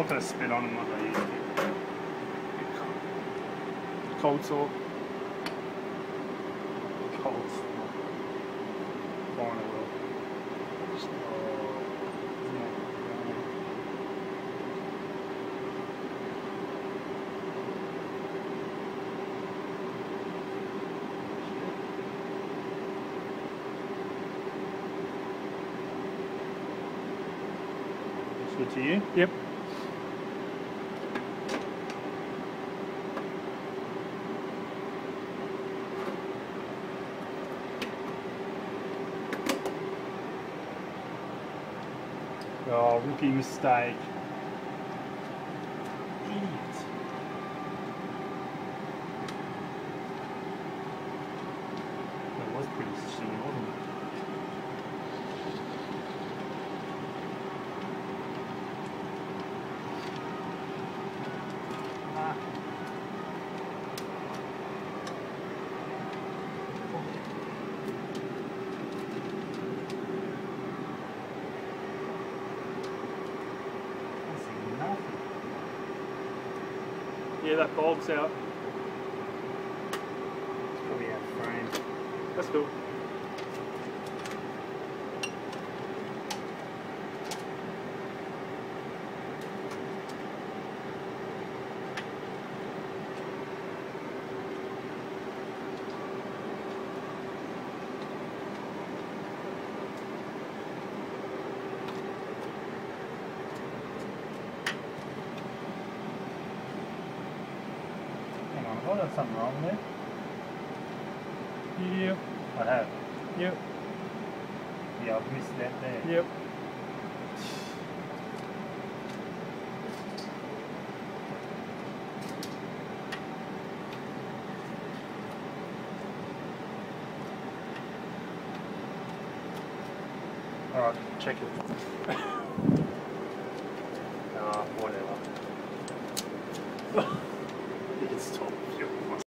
not going to spit on them like I used. Cold sore. Cold. No. It's good to you? Yep. Oh, rookie mistake. Yeah, that bulb's out. It's probably out of frame. That's cool. Hang on, have I done something wrong there? Yep. I have. Yep. Yeah, I've missed that there. Yep. Alright, check it. Ah, whatever. Stop.